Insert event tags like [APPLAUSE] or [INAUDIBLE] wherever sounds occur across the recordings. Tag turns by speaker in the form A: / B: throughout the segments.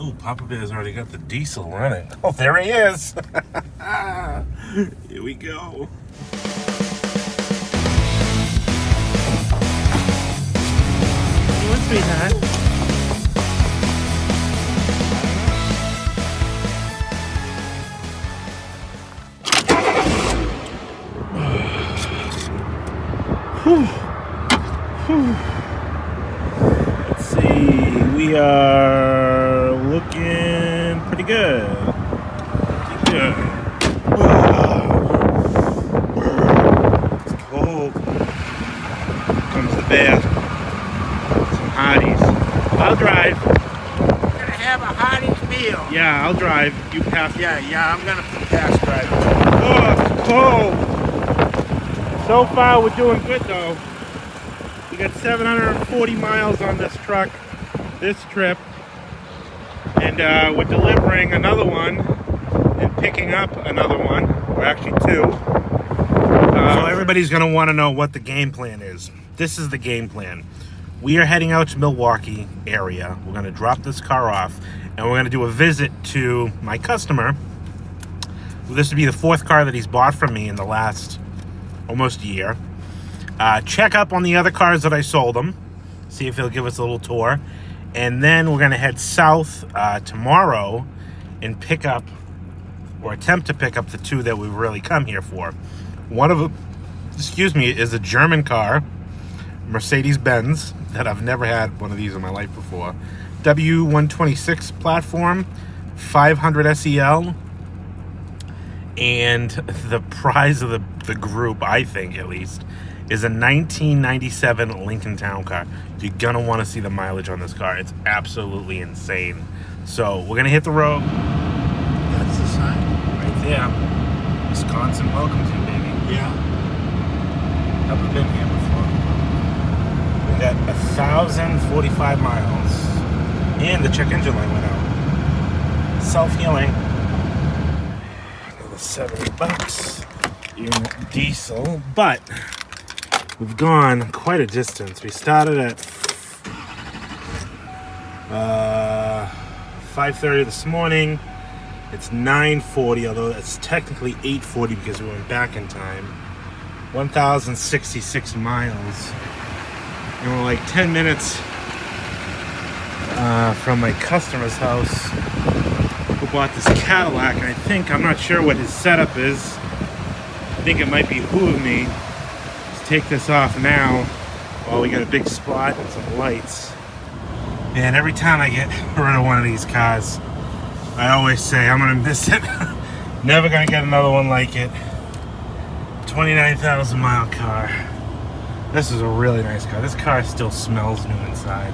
A: Oh, Papa Bear's already got the diesel running. [LAUGHS] Oh, there he is. [LAUGHS] Here we go.
B: sweetheart.
A: Let's see. We are looking pretty good. Pretty good. It's cold. Comes the bear. Some Hardee's. I'll drive.
B: We're gonna have a Hardee's meal.
A: Yeah, I'll drive. You
B: Yeah, yeah, I'm gonna pass drive.
A: Oh, it's cold. So far, we're doing good though. We got 740 miles on this truck this trip, and uh, we're delivering another one and picking up another one, or actually two. Uh, so everybody's gonna want to know what the game plan is. This is the game plan. We are heading out to Milwaukee area. We're gonna drop this car off, and we're gonna do a visit to my customer this would be the fourth car that he's bought from me in the last almost year. Uh, check up on the other cars that I sold him. See if he'll give us a little tour. And then we're going to head south uh, tomorrow and pick up, or attempt to pick up the two that we've really come here for. One of them, excuse me, is a German car, Mercedes-Benz, that I've never had one of these in my life before. W126 platform, 500 SEL, and [LAUGHS] the prize of the, the group, I think at least, is a 1997 Lincoln Town Car. You're gonna want to see the mileage on this car. It's absolutely insane. So we're gonna hit the road
B: That's the sign.
A: right there. Wisconsin welcomes you, baby.
B: Yeah.
A: Never been here before. We got a thousand forty-five miles, and the check engine light went out. Self-healing. Another seventy bucks in diesel, but we've gone quite a distance. We started at uh, five thirty this morning. It's 9:40, although it's technically 8:40 because we went back in time. 1,066 miles. And we're like 10 minutes uh, from my customer's house who bought this Cadillac. I think, I'm not sure what his setup is. I think it might behoove me to take this off now while we got a big spot and some lights. And every time I get [LAUGHS] rid of one of these cars, I always say I'm gonna miss it. [LAUGHS] Never gonna get another one like it. 29,000 mile car. This is a really nice car. This car still smells new inside.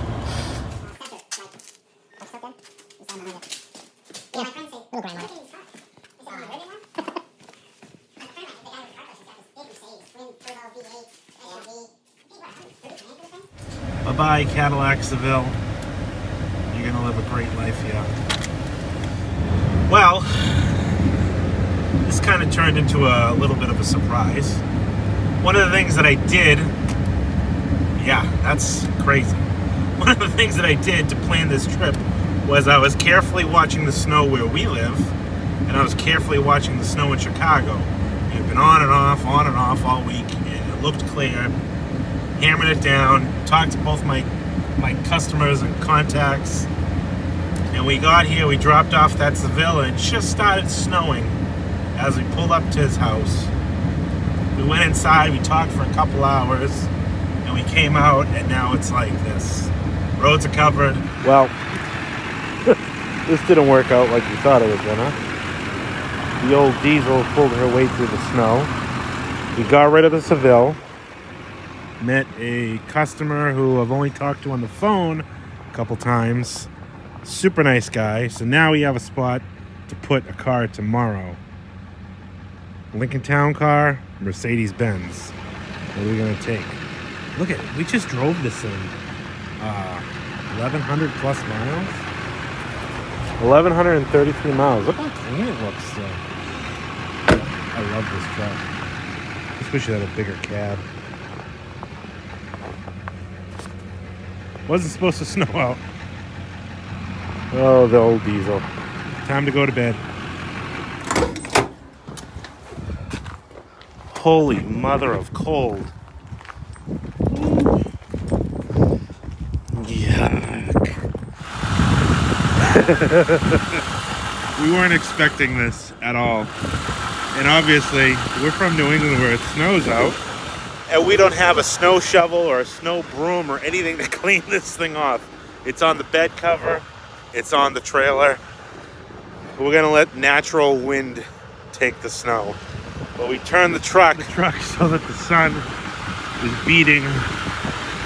A: Bye bye, Cadillac Seville. You're gonna live a great life yeah. Well, this kind of turned into a little bit of a surprise. One of the things that I did, yeah, that's crazy. [LAUGHS] One of the things that I did to plan this trip was I was carefully watching the snow where we live, and I was carefully watching the snow in Chicago. It had been on and off, on and off all week, and it looked clear. Hammered it down, talked to both my my customers and contacts, and we got here. We dropped off that Seville, and it just started snowing as we pulled up to his house. We went inside, we talked for a couple hours, and we came out, and now it's like this. Roads are covered. Well, [LAUGHS] this didn't work out like we thought it was gonna. The old diesel pulled her way through the snow. We got rid of the Seville. Met a customer who I've only talked to on the phone a couple times. Super nice guy. So now we have a spot to put a car tomorrow. Lincoln Town car, Mercedes Benz. What are we gonna take? Look at it. We just drove this thing. Uh, 1,100 plus miles. 1,133 miles. Look how clean it looks. Though. I love this truck. Just wish it had a bigger cab. Wasn't supposed to [LAUGHS] snow out. Oh, the old diesel. Time to go to bed. Holy mother of cold. Yuck. [LAUGHS] we weren't expecting this at all. And obviously, we're from New England where it snows out. And we don't have a snow shovel or a snow broom or anything to [LAUGHS] clean this thing off. It's on the bed cover, it's on the trailer. We're gonna let natural wind take the snow. But we turned the truck, the truck so that the sun is beating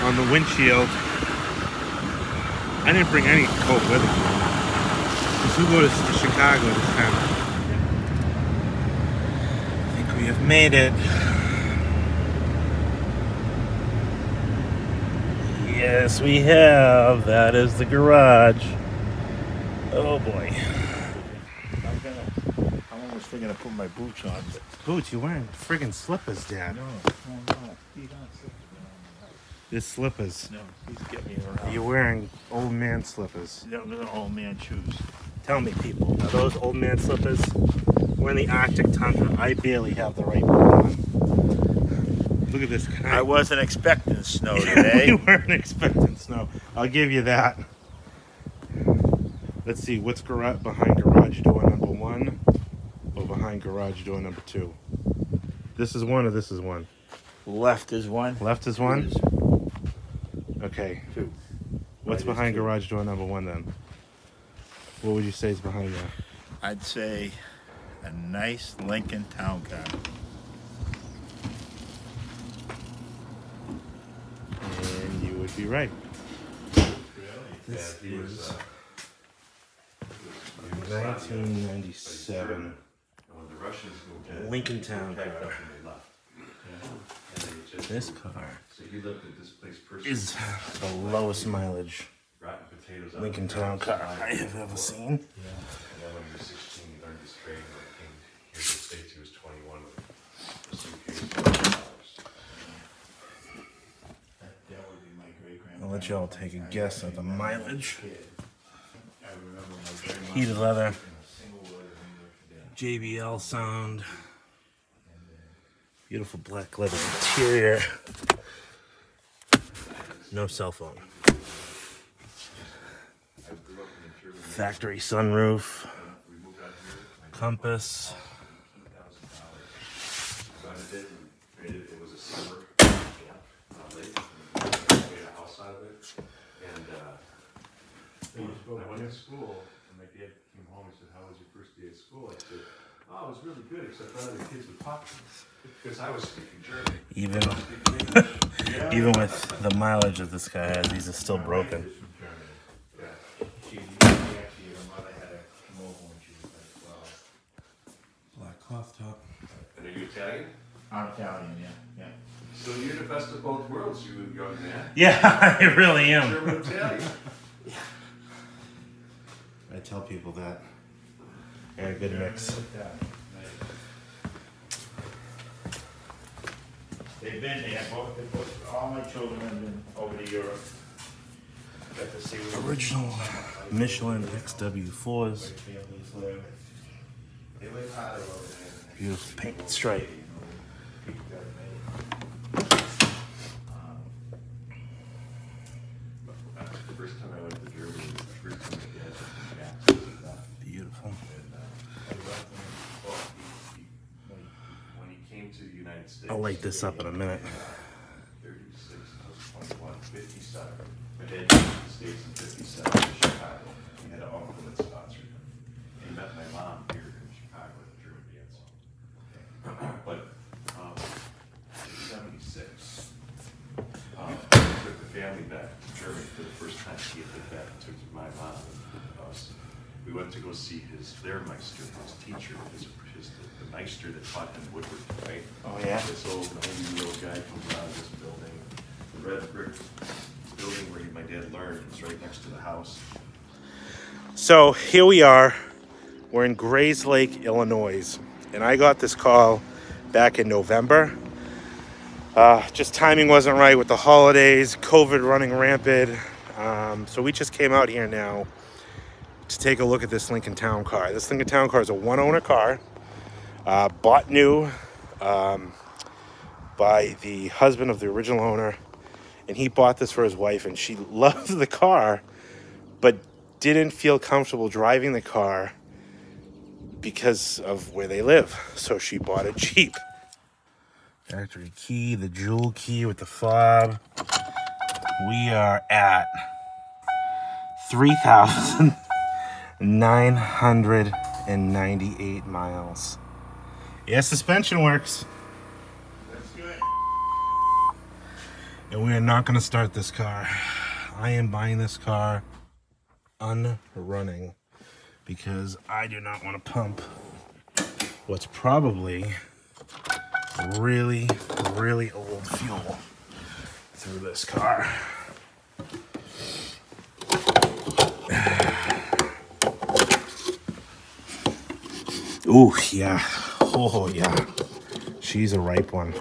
A: on the windshield. I didn't bring any coat with me. Because we go to Chicago this time. I think we have made it. Yes, we have. That is the garage. Oh boy.
B: I'm gonna. I'm almost thinking of putting my boots on, but
A: Boots, You're wearing friggin' slippers, Dad.
B: no, no, no.
A: This slippers.
B: No, he's getting me around.
A: You're wearing old man slippers.
B: They're, they're old man shoes.
A: Tell me, people, are those old man slippers? We're in the Arctic tundra. I barely have the right boot on. Look at this guy.
B: I wasn't expecting snow [LAUGHS]
A: we
B: today. [LAUGHS]
A: weren't expecting snow. I'll give you that. Let's see, what's gar- behind garage door number one or behind garage door number two? This is one or this is one?
B: Left is one.
A: Left is one? Okay.
B: Two.
A: What's
B: Right
A: behind garage door number one then? What would you say is behind there?
B: I'd say a nice Lincoln Town Car.
A: And you would be right.
C: This is.
A: 1997 uh, uh,
C: When the Russians moved in.
A: Lincoln Town car.
C: up and. And
A: This car
C: So he lived at this place personally.
A: is the lowest mileage
C: rotten potatoes. out
A: Lincoln Town car. I have ever seen.
C: And then when he was 16, he learned his trade. When he came here to the States, he was 21 with a suitcase full of dollars.
B: That, that would be my great grandma.
A: I'll let y'all take a guess at the mileage.
B: I remember my grandma.
A: Heated leather,
B: Single word of English, yeah.
A: JBL sound, beautiful black leather interior. No cell phone.
C: I grew up in Germany.
A: Factory sunroof,
C: We moved out here. My
A: compass.
C: $2,000. So I did, we made it, it was a summer camp, uh, late. and We made a house out of it. And, uh, when I went to school, and my dad came home and said, how was your first day at school? I said, oh, it was really good, except none of the kids would talk to me. Because I was speaking German.
A: Even
C: I was speaking English. Yeah. [LAUGHS]
A: even with the mileage that this guy has, these are still broken.
C: It's from Germany. Yeah.
B: She, she actually, her mother had a come over when she was like twelve.
A: Black cloth top.
C: And are you Italian?
B: I'm Italian, yeah, yeah.
C: So you're the best of both worlds, you young man.
A: Yeah, [LAUGHS] I really am.
C: German Italian. [LAUGHS]
A: I tell people that. Yeah, good mix.
B: They've been there, both, they both, all my children have been over to Europe. Got to see
A: Original Michelin XW4s.
B: families live. They live harder over there.
A: Beautiful paint stripe.
B: People got it made.
C: That's the first time I went to Germany, the first time my dad took me back to the, uh,
A: Beautiful.
C: and, uh, I left him, well, he, he, when he- when he came to the United States.
A: I'll light this up in a minute.
C: Thirty-six, I was twenty-one, fifty-seven. My dad came to the States in fifty-seven to Chicago. He had an uncle that sponsored him. He met my mom here in Chicago at the German dance hall. But, um, in seventy-six, um, he took the family back to Germany for the first time. He had been back, took my mom and us. We went to go see his Lehrmeister, his teacher, his, his, the Meister that taught him woodworking, right?
A: Oh, yeah?
C: This old ninety-year-old guy comes out of this building, the red brick dad learned, was right next to the house.
A: So here we are. We're in Grayslake, Illinois. And I got this call back in November. Uh, just timing wasn't right with the holidays, COVID running rampant. Um, so we just came out here now to take a look at this Lincoln Town car. This Lincoln Town car is a one owner car, uh, bought new um, by the husband of the original owner. And he bought this for his wife, and she [LAUGHS] loved the car, but didn't feel comfortable driving the car because of where they live. So she bought it cheap. Factory key, the jewel key with the fob. We are at 3,998 miles. Yeah, suspension works.
B: That's good.
A: And we are not going to start this car. I am buying this car unrunning because I do not want to pump what's probably really, really old fuel through this car. [SIGHS] Ooh, yeah. Oh, yeah. She's a ripe one.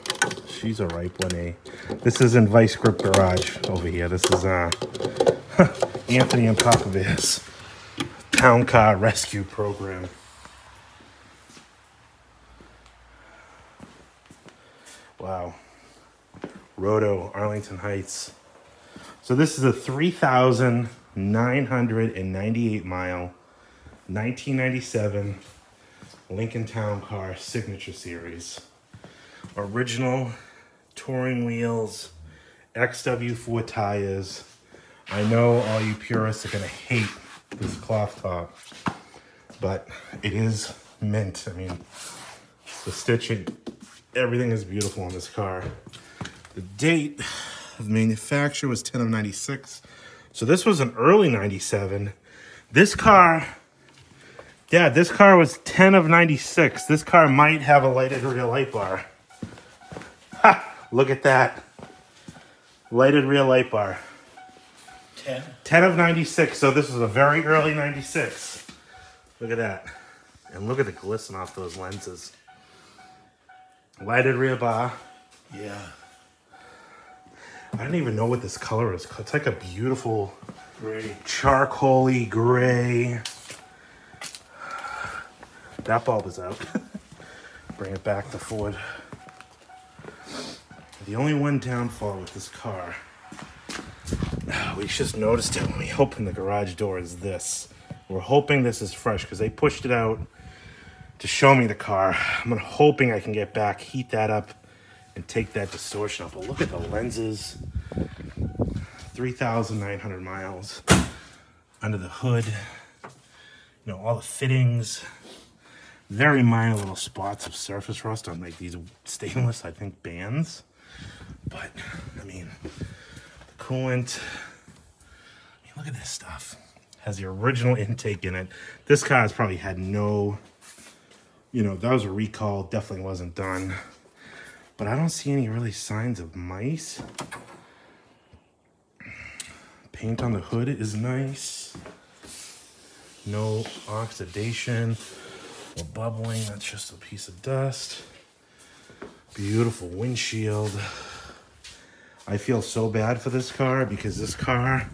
A: She's a ripe one, eh? This is in Vice Grip Garage over here. This is uh, [LAUGHS] Anthony and Papa Town Car Rescue Program. Wow. Roto, Arlington Heights. So this is a 3,998 mile 1997 Lincoln Town Car Signature Series. Original touring wheels, XW4 tires. I know all you purists are gonna hate this cloth top, but it is mint. I mean, the stitching, everything is beautiful on this car. The date of manufacture was 10 of 96. So this was an early 97. This car, yeah, this car was 10 of 96. This car might have a lighted rear light bar. Look at that. Lighted rear light bar.
B: 10.
A: 10 of 96. So this is a very early 96. Look at that. And look at the glisten off those lenses. Lighted rear bar.
B: Yeah.
A: I don't even know what this color is. It's like a beautiful
B: Great.
A: charcoaly gray. That bulb is out. [LAUGHS] Bring it back to Ford. The only one downfall with this car, ah, we just noticed it when we opened the garage door, is this. We're hoping this is fresh because they pushed it out to show me the car. I'm hoping I can get back, heat that up, and take that distortion up. But look at the lenses. 3,900 miles under the hood. You know, all the fittings. Very minor little spots of surface rust on like these stainless, I think, bands. But, I mean, the coolant. I mean, look at this stuff. Has the original intake in it. This car has probably had no, you know, that was a recall. Definitely wasn't done. But I don't see any really signs of mice. Paint on the hood is nice. No oxidation or bubbling. That's just a piece of dust. Beautiful windshield. I feel so bad for this car because this car,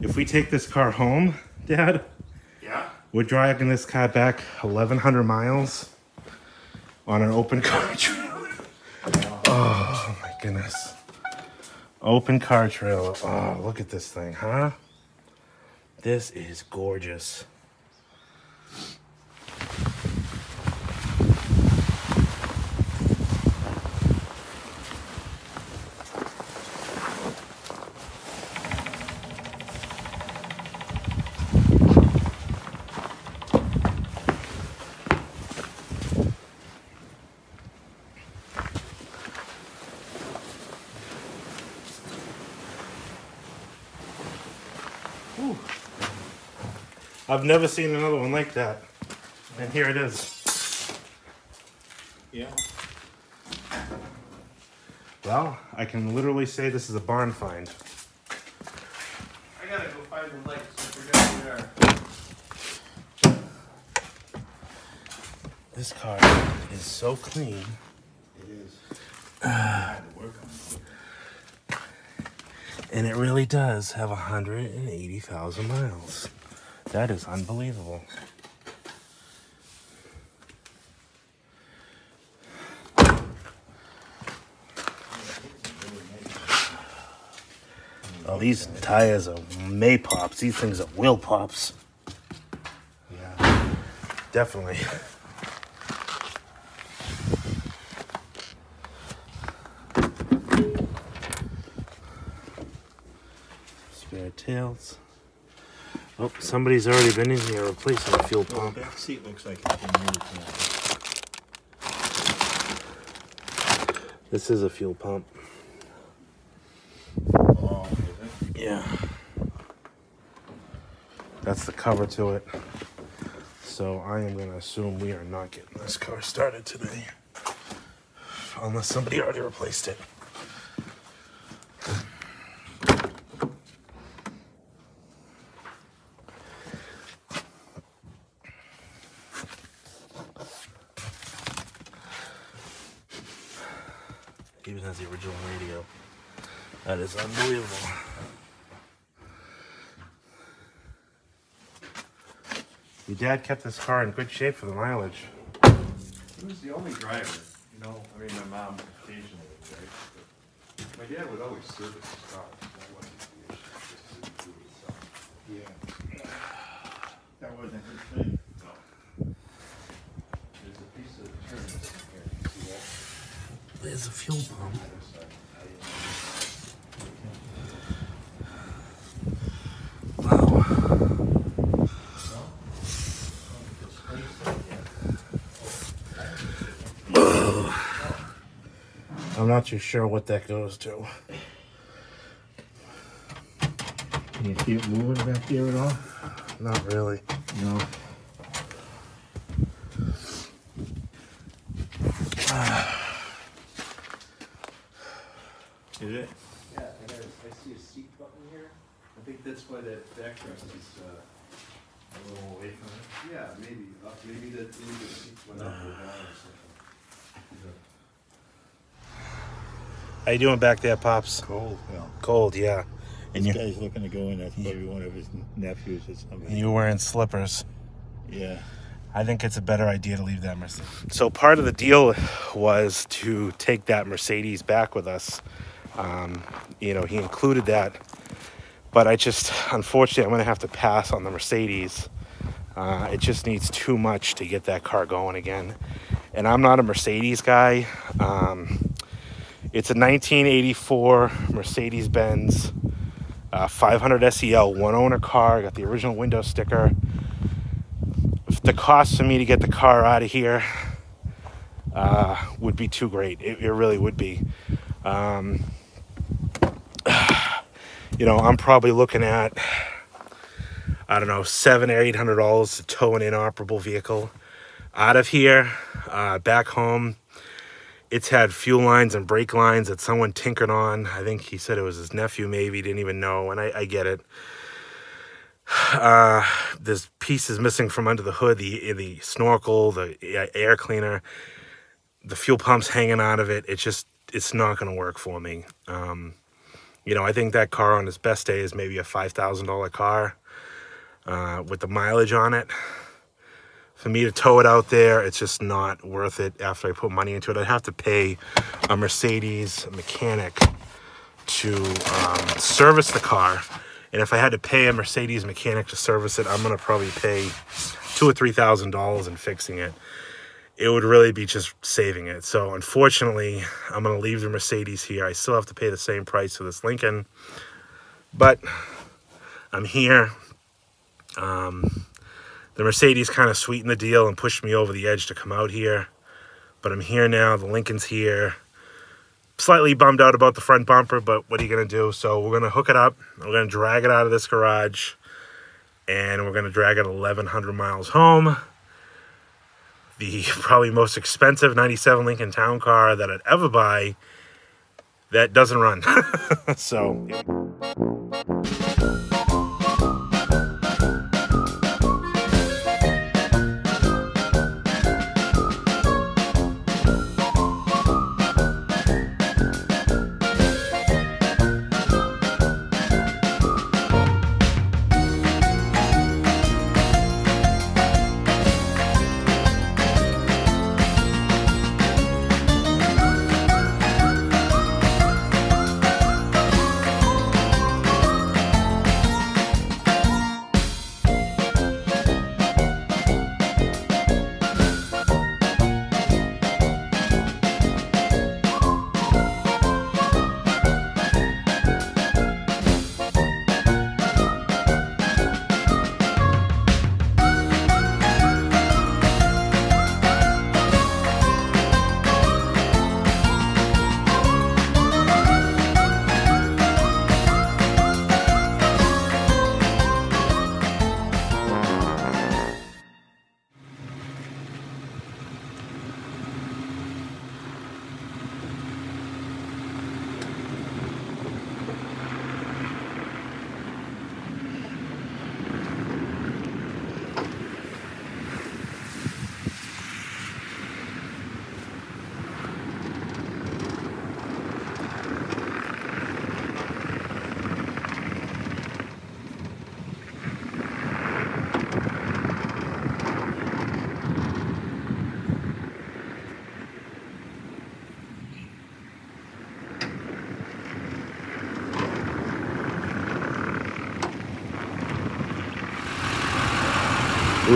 A: if we take this car home, Dad,
B: Yeah.
A: we're dragging this car back 1,100 miles on an open car [LAUGHS] trailer. Oh my goodness. Open car trailer. Oh, look at this thing, huh? This is gorgeous. I've never seen another one like that. And here it is.
B: Yeah.
A: Well, I can literally say this is a barn find.
B: I gotta go find the lights. I forgot where they are.
A: This car is so clean.
B: It is. I had to work on it.
A: And it really does have 180,000 miles. That is unbelievable. Oh, these tires are May pops. These things are wheel pops. Yeah, definitely. Spare tails. Oh, somebody's already been in here replacing the fuel
B: Well,
A: pump.
B: the back seat looks like it's been now.
A: This is a fuel pump.
B: Oh?
A: Yeah. That's the cover to it. So I am going to assume we are not getting this car started today. Unless somebody already replaced it. Even has the original radio. That is unbelievable. Your dad kept this car in good shape for the mileage.
C: He was the only driver, you know, I mean, my mom occasionally, right? But My dad would always service his car. That wasn't the issue, just to do it himself.
B: Yeah. That wasn't his thing.
C: No. There's a piece of trim missing here, you see that?
A: There's a fuel pump.
C: Other side.
A: Wow. I'm not too sure what that goes to.
B: Can you see it moving back there at all?
A: Not really.
B: No. Is it?
C: Yeah, and I, I see a seat button here. I think that's why that backrest is, uh,
B: A little away from it.
C: yeah, maybe, uh, maybe that, maybe the seat went up or down or something.
A: How you doing back there, pops?
B: Cold, well.
A: Cold, yeah. And
B: This
A: you
B: guy's looking to go in, that's probably one of his nephews or something.
A: and you wearing slippers.
B: Yeah.
A: I think it's a better idea to leave that Mercedes. So part of the deal was to take that Mercedes back with us. Um, you know, he included that, but I just, unfortunately, I'm going to have to pass on the Mercedes. Uh, it just needs too much to get that car going again, and I'm not a Mercedes guy. Um, it's a 1984 Mercedes-Benz uh, 500 SEL, one owner car. Got the original window sticker the cost for me to get the car out of here uh, would be too great. It, it really would be. Um, [SIGHS] you know, I'm probably looking at, I don't know, seven or eight hundred dollars to tow an inoperable vehicle out of here, uh, back home. It's had fuel lines and brake lines that someone tinkered on. I think he said it was his nephew, maybe, didn't even know, and I, I get it. [SIGHS] Uh, there's pieces missing from under the hood, the the snorkel, the air cleaner, the fuel pumps hanging out of it. It's just it's not going to work for me. Um, you know, I think that car on its best day is maybe a five thousand dollar car uh, with the mileage on it. For me to tow it out there, it's just not worth it. After I put money into it, I'd have to pay a Mercedes mechanic to um, service the car. And if I had to pay a Mercedes mechanic to service it, I'm gonna probably pay two or three thousand dollars in fixing it. It would really be just saving it. So unfortunately, I'm gonna leave the Mercedes here. I still have to pay the same price for this Lincoln, but I'm here. Um, the Mercedes kind of sweetened the deal and pushed me over the edge to come out here, but I'm here now. The Lincoln's here slightly bummed out about the front bumper, but what are you going to do? So we're going to hook it up. We're going to drag it out of this garage, and we're going to drag it 1,100 miles home. The [LAUGHS] probably most expensive 97 Lincoln Town car that I'd ever buy that doesn't run. [LAUGHS] so.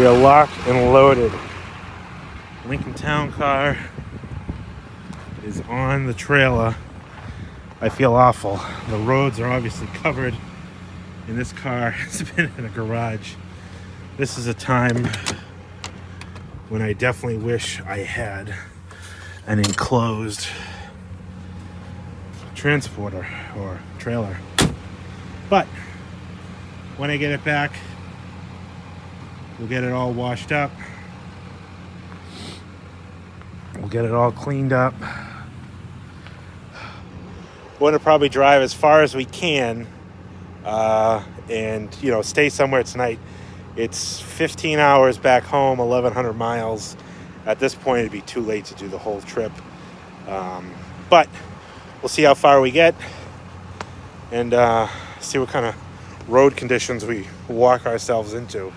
A: We are locked and loaded. Lincoln Town car is on the trailer. I feel awful. The roads are obviously covered, and this car [LAUGHS] has been in a garage. This is a time when I definitely wish I had an enclosed transporter or trailer. But when I get it back, we'll get it all washed up. We'll get it all cleaned up. We're to probably drive as far as we can uh, and, you know, stay somewhere tonight. It's 15 hours back home, 1,100 miles. At this point, it'd be too late to do the whole trip. Um, but we'll see how far we get and uh, see what kind of road conditions we walk ourselves into.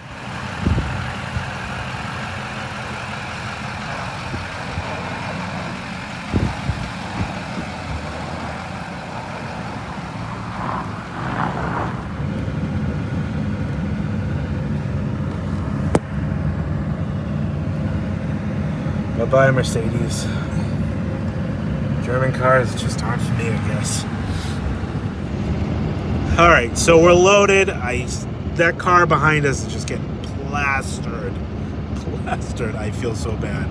A: Mercedes. German cars just aren't for me, I guess. All right, so we're loaded. I that car behind us is just getting plastered, plastered. I feel so bad,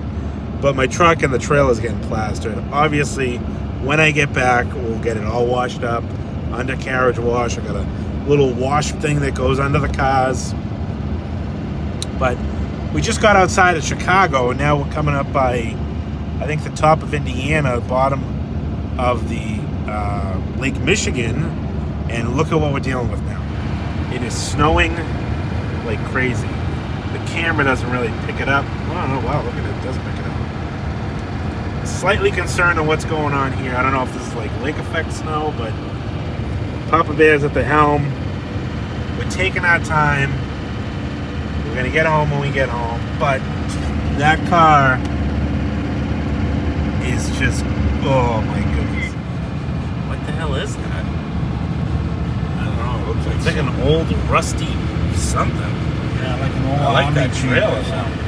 A: but my truck and the trailer is getting plastered. Obviously, when I get back, we'll get it all washed up, undercarriage wash. I got a little wash thing that goes under the cars, but we just got outside of Chicago, and now we're coming up by, I think, the top of Indiana, bottom of the uh, Lake Michigan, and look at what we're dealing with now. It is snowing like crazy. The camera doesn't really pick it up. Oh, wow, look at it, it does pick it up. Slightly concerned on what's going on here. I don't know if this is like lake effect snow, but Papa Bear's at the helm. We're taking our time. We're gonna get home when we get home, but that car is just oh my goodness. What the hell is that? I don't know. It looks like it's like an old rusty something.
D: Yeah, like an old
A: I like
D: army
A: that trailer.
D: or something.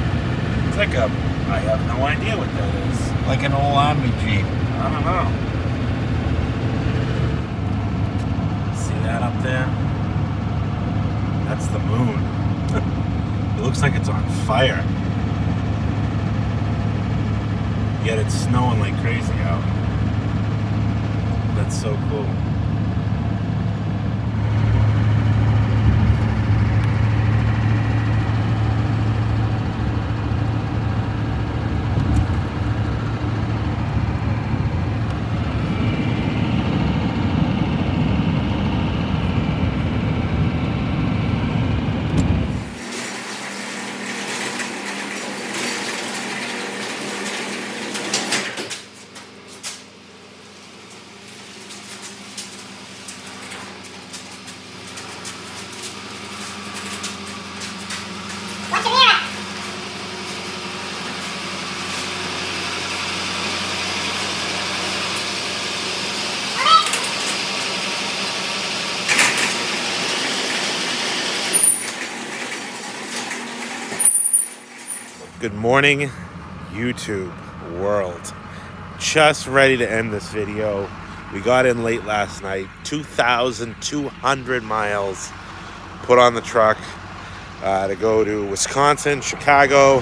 A: It's like a I have no idea what that is.
D: Like an old army jeep.
A: I don't know. See that up there? That's the moon. [LAUGHS] looks like it's on fire. Yet it's snowing like crazy out. That's so cool. Good morning, YouTube world. Just ready to end this video. We got in late last night, 2,200 miles put on the truck uh, to go to Wisconsin, Chicago,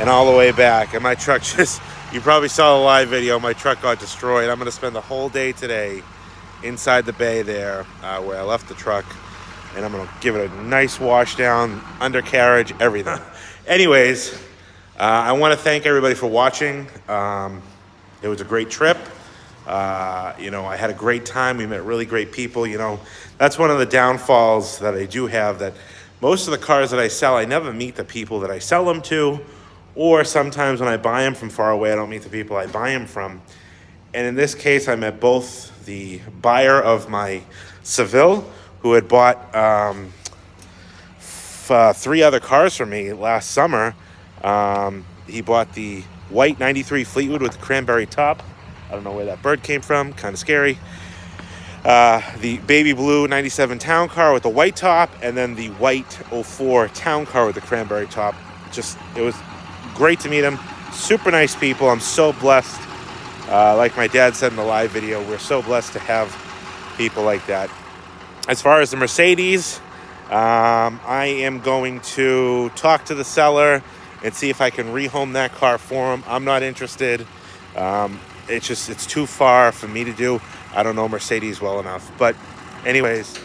A: and all the way back. And my truck [LAUGHS] just, you probably saw the live video, my truck got destroyed. I'm to spend the whole day today inside the bay there uh, where I left the truck. And I'm to give it a nice wash down, undercarriage, everything. [LAUGHS] Anyways, uh, I want to thank everybody for watching. Um, it was a great trip. Uh, you know, I had a great time. We met really great people. You know, that's one of the downfalls that I do have that most of the cars that I sell, I never meet the people that I sell them to, or sometimes when I buy them from far away, I don't meet the people I buy them from. And in this case, I met both the buyer of my Seville, who had bought um, uh, three other cars from me last summer. Um, he bought the white 93 Fleetwood with the cranberry top. I don't know where that bird came from, kind of scary. uh, the baby blue 97 town car with the white top, and then the white 04 town car with the cranberry top. Just, it was great to meet them. Super nice people. I'm so blessed. Uh, like my dad said in the live video, we're so blessed to have people like that. As far as the Mercedes, um, I am going to talk to the seller and see if I can rehome that car for him. I'm not interested. Um, it's just it's too far for me to do. I don't know Mercedes well enough. But anyways,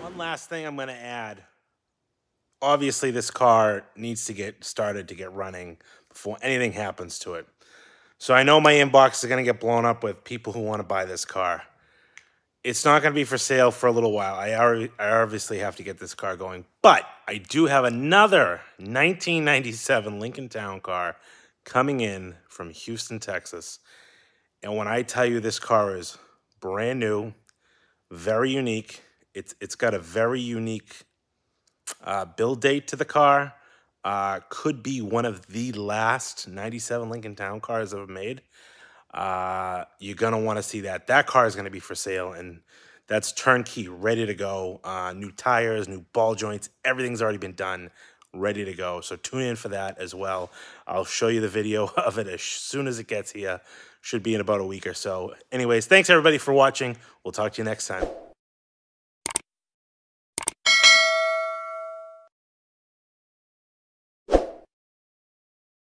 A: one last thing I'm going to add. Obviously, this car needs to get started to get running before anything happens to it. So I know my inbox is going to get blown up with people who want to buy this car. It's not going to be for sale for a little while. I, already, I obviously have to get this car going. But I do have another 1997 Lincoln Town car coming in from Houston, Texas. And when I tell you this car is brand new, very unique, it's, it's got a very unique uh, build date to the car uh, could be one of the last 97 Lincoln Town cars ever made. Uh, you're going to want to see that. That car is going to be for sale, and that's turnkey, ready to go. Uh, new tires, new ball joints, everything's already been done, ready to go. So tune in for that as well. I'll show you the video [LAUGHS] of it as soon as it gets here. Should be in about a week or so. Anyways, thanks everybody for watching. We'll talk to you next time.